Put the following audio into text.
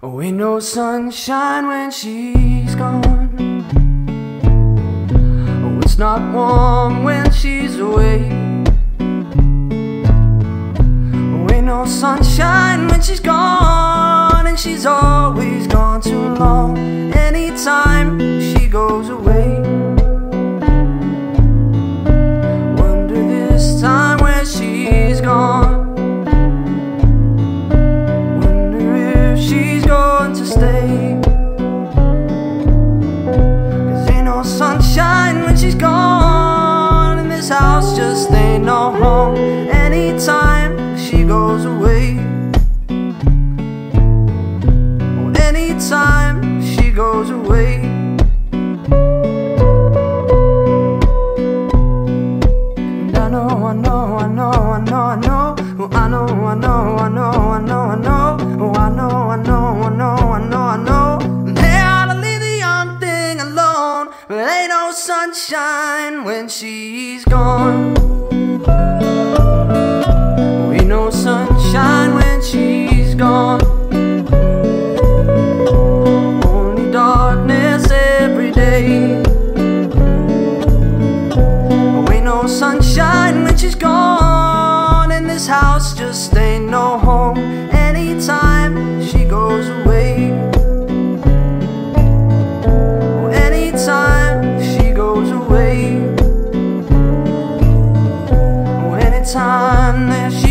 Oh, ain't no sunshine when she's gone. Oh, it's not warm when she's away. Oh, ain't no sunshine when she's gone, and she's always gone too long. Anytime she goes away. house just ain't no home anytime she goes away. Anytime she goes away. And I know, I know, I know, I know, I know, I know, I know. ain't no oh, sunshine when she's gone. We ain't no sunshine when she's gone. Only darkness every day. We ain't no sunshine when she's gone, and this house just time that